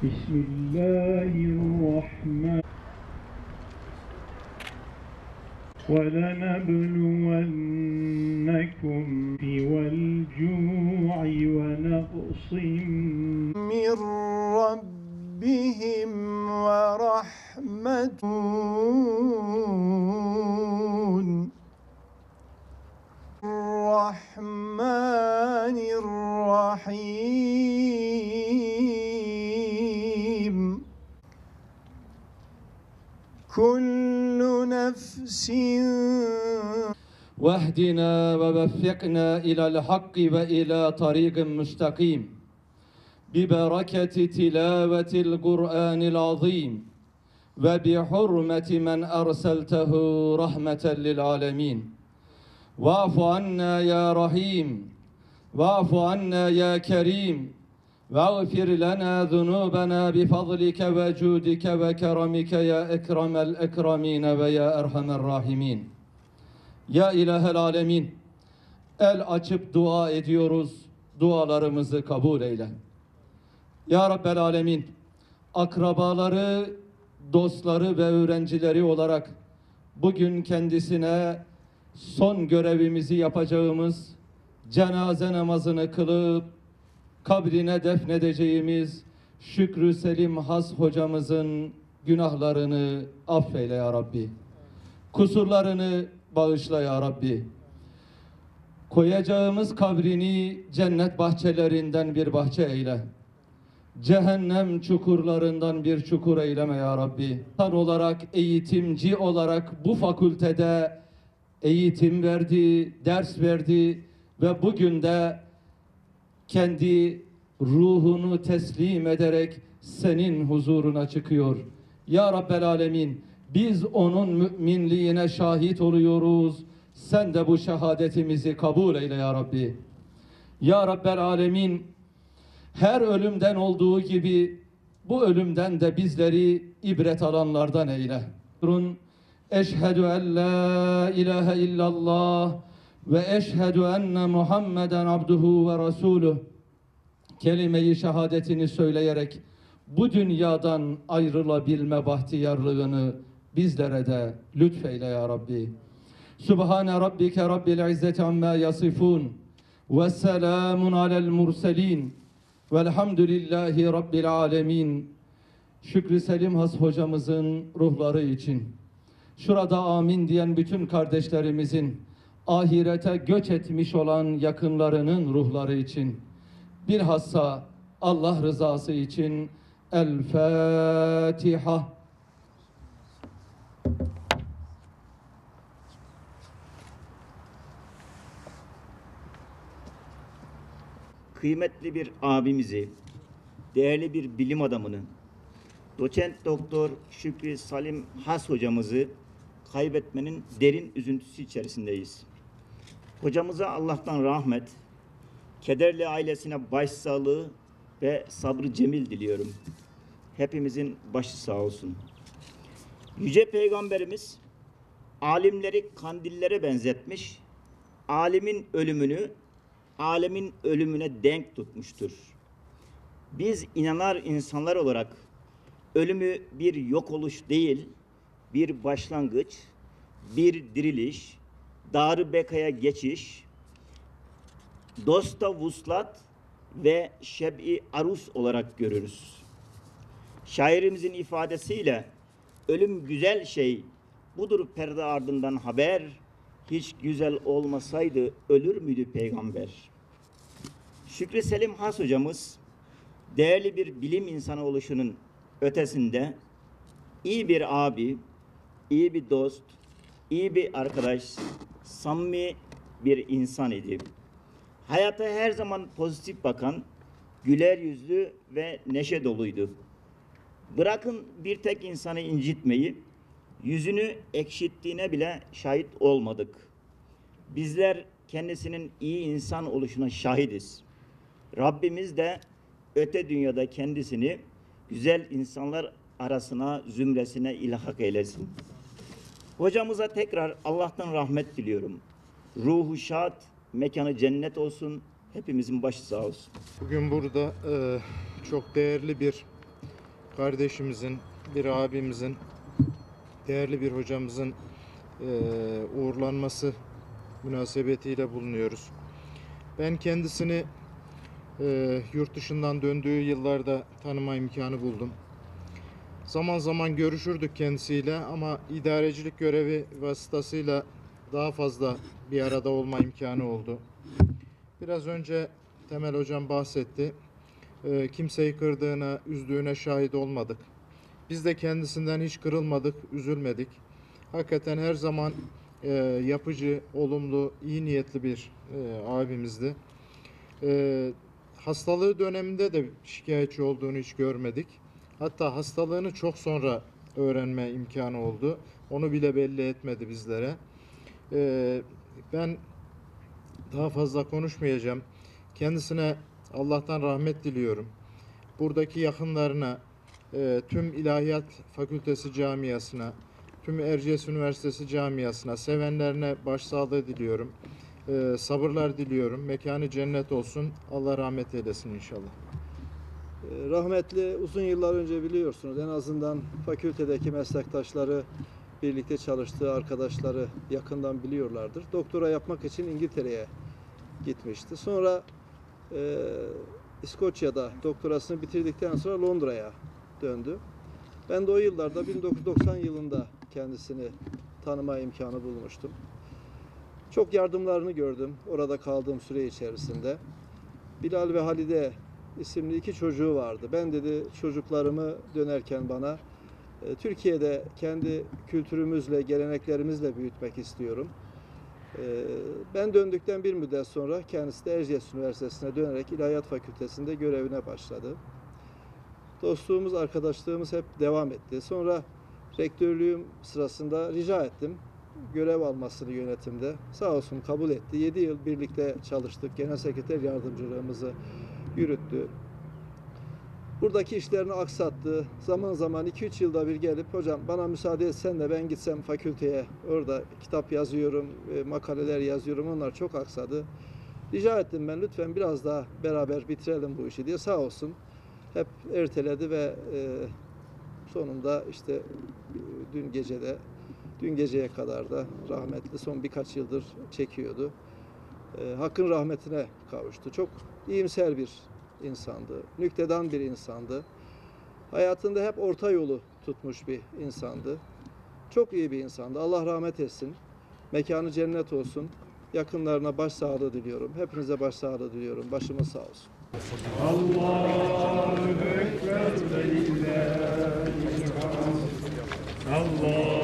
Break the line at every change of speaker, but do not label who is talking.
بسم الله الرحمن ولنبلونكم والجوع ونقص
من ربهم ورحمة. الرحمن الرحيم. كل نفس.
واهدنا ووفقنا إلى الحق وإلى طريق مستقيم. ببركة تلاوة القرآن العظيم وبحرمة من أرسلته رحمة للعالمين. واعف عنا يا رحيم واعف عنا يا كريم. واغفر لنا ذنوبنا بفضلك وجودك وكرمك يا أكرم الأكرمين ويا أرحم الراحمين Ya ilahel alemin el açıp dua ediyoruz. Dualarımızı kabul eyle. Ya Rabbel alemin akrabaları, dostları ve öğrencileri olarak bugün kendisine son görevimizi yapacağımız cenaze namazını kılıp kabrine defnedeceğimiz Şükrü Selim Has hocamızın günahlarını affeyle ya Rabbi. Kusurlarını bağışla ya Rabbi. Koyacağımız kabrini cennet bahçelerinden bir bahçe eyle. Cehennem çukurlarından bir çukur eyleme ya Rabbi. Tan olarak, eğitimci olarak bu fakültede eğitim verdi, ders verdi ve bugün de kendi ruhunu teslim ederek senin huzuruna çıkıyor. Ya Rabbel Alemin biz onun müminliğine şahit oluyoruz. Sen de bu şehadetimizi kabul eyle ya Rabbi. Ya Rabbel Alemin her ölümden olduğu gibi bu ölümden de bizleri ibret alanlardan eyle. Eşhedü en la ilahe illallah ve eşhedü enne Muhammeden abduhu ve resuluh kelime-i şehadetini söyleyerek bu dünyadan ayrılabilme bahtiyarlığını bizlere de lütfeyle ya Rabbi. Subhane rabbike rabbil izzeti amma yasifun ve selamun alel murselin velhamdülillahi rabbil alemin. Şükrü Selim Has hocamızın ruhları için, şurada amin diyen bütün kardeşlerimizin, ahirete göç etmiş olan yakınlarının ruhları için, bilhassa Allah rızası için El Fatiha.
kıymetli bir abimizi, değerli bir bilim adamını, doçent doktor Şükrü Salim Has hocamızı kaybetmenin derin üzüntüsü içerisindeyiz. Hocamıza Allah'tan rahmet, kederli ailesine başsağlığı ve sabrı cemil diliyorum. Hepimizin başı sağ olsun. Yüce Peygamberimiz alimleri kandillere benzetmiş, alimin ölümünü alemin ölümüne denk tutmuştur. Biz inanar insanlar olarak ölümü bir yok oluş değil, bir başlangıç, bir diriliş, darı bekaya geçiş, dosta vuslat ve şeb'i arus olarak görürüz. Şairimizin ifadesiyle ölüm güzel şey, budur perde ardından haber, hiç güzel olmasaydı ölür müydü peygamber? Şükrü Selim Has hocamız değerli bir bilim insanı oluşunun ötesinde iyi bir abi, iyi bir dost, iyi bir arkadaş, samimi bir insan idi. Hayata her zaman pozitif bakan, güler yüzlü ve neşe doluydu. Bırakın bir tek insanı incitmeyi, yüzünü ekşittiğine bile şahit olmadık. Bizler kendisinin iyi insan oluşuna şahidiz. Rabbimiz de öte dünyada kendisini güzel insanlar arasına, zümresine ilhak eylesin. Hocamıza tekrar Allah'tan rahmet diliyorum. Ruhu şad, mekanı cennet olsun. Hepimizin başı sağ olsun.
Bugün burada e, çok değerli bir kardeşimizin, bir abimizin, değerli bir hocamızın e, uğurlanması münasebetiyle bulunuyoruz. Ben kendisini e, yurt dışından döndüğü yıllarda tanıma imkanı buldum. Zaman zaman görüşürdük kendisiyle ama idarecilik görevi vasıtasıyla daha fazla bir arada olma imkanı oldu. Biraz önce Temel Hocam bahsetti. Ee, kimseyi kırdığına, üzdüğüne şahit olmadık. Biz de kendisinden hiç kırılmadık, üzülmedik. Hakikaten her zaman e, yapıcı, olumlu, iyi niyetli bir e, abimizdi. E, hastalığı döneminde de şikayetçi olduğunu hiç görmedik. Hatta hastalığını çok sonra öğrenme imkanı oldu. Onu bile belli etmedi bizlere. E, ben daha fazla konuşmayacağım. Kendisine Allah'tan rahmet diliyorum. Buradaki yakınlarına, e, tüm İlahiyat Fakültesi camiasına, tüm Erciyes Üniversitesi camiasına, sevenlerine başsağlığı diliyorum. E, sabırlar diliyorum. Mekanı cennet olsun. Allah rahmet eylesin inşallah.
Ee, Rahmetli uzun yıllar önce biliyorsunuz en azından fakültedeki meslektaşları birlikte çalıştığı arkadaşları yakından biliyorlardır. Doktora yapmak için İngiltere'ye gitmişti. Sonra e, İskoçya'da doktorasını bitirdikten sonra Londra'ya döndü. Ben de o yıllarda 1990 yılında kendisini tanıma imkanı bulmuştum. Çok yardımlarını gördüm orada kaldığım süre içerisinde. Bilal ve Halide isimli iki çocuğu vardı. Ben dedi çocuklarımı dönerken bana e, Türkiye'de kendi kültürümüzle, geleneklerimizle büyütmek istiyorum. E, Ben döndükten bir müddet sonra kendisi de Erciyes Üniversitesi'ne dönerek İlahiyat Fakültesi'nde görevine başladı. Dostluğumuz, arkadaşlığımız hep devam etti. Sonra rektörlüğüm sırasında rica ettim görev almasını yönetimde. Sağ olsun kabul etti. 7 yıl birlikte çalıştık. Genel sekreter yardımcılığımızı yürüttü. Buradaki işlerini aksattı. Zaman zaman 2-3 yılda bir gelip hocam bana müsaade etsen de ben gitsem fakülteye orada kitap yazıyorum, e, makaleler yazıyorum. Onlar çok aksadı. Rica ettim ben lütfen biraz daha beraber bitirelim bu işi diye sağ olsun. Hep erteledi ve e, sonunda işte e, dün gecede dün geceye kadar da rahmetli son birkaç yıldır çekiyordu. E, hakkın rahmetine kavuştu. Çok iyimser bir insandı. Nüktedan bir insandı. Hayatında hep orta yolu tutmuş bir insandı. Çok iyi bir insandı. Allah rahmet etsin. Mekanı cennet olsun. Yakınlarına başsağlığı diliyorum. Hepinize başsağlığı diliyorum. Başımız sağ olsun.
Allahu Ekber ve lillahi hamd. Allah